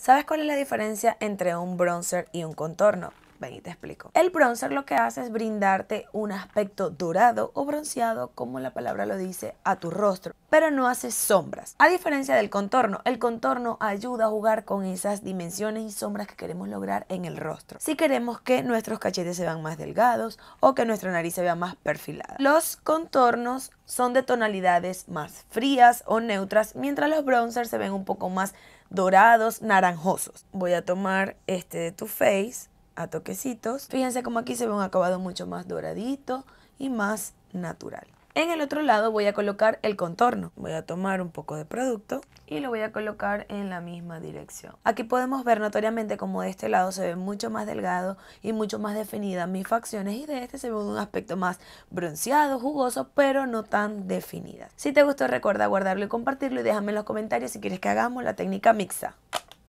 ¿Sabes cuál es la diferencia entre un bronzer y un contorno? Ven y te explico. El bronzer lo que hace es brindarte un aspecto dorado o bronceado, como la palabra lo dice, a tu rostro, pero no hace sombras. A diferencia del contorno, el contorno ayuda a jugar con esas dimensiones y sombras que queremos lograr en el rostro. Si queremos que nuestros cachetes se vean más delgados o que nuestra nariz se vea más perfilada. Los contornos son de tonalidades más frías o neutras, mientras los bronzers se ven un poco más dorados, naranjosos. Voy a tomar este de Too Face a toquecitos. Fíjense como aquí se ve un acabado mucho más doradito y más natural. En el otro lado voy a colocar el contorno. Voy a tomar un poco de producto y lo voy a colocar en la misma dirección. Aquí podemos ver notoriamente como de este lado se ve mucho más delgado y mucho más definidas mis facciones y de este se ve un aspecto más bronceado, jugoso, pero no tan definidas. Si te gustó recuerda guardarlo y compartirlo y déjame en los comentarios si quieres que hagamos la técnica mixta.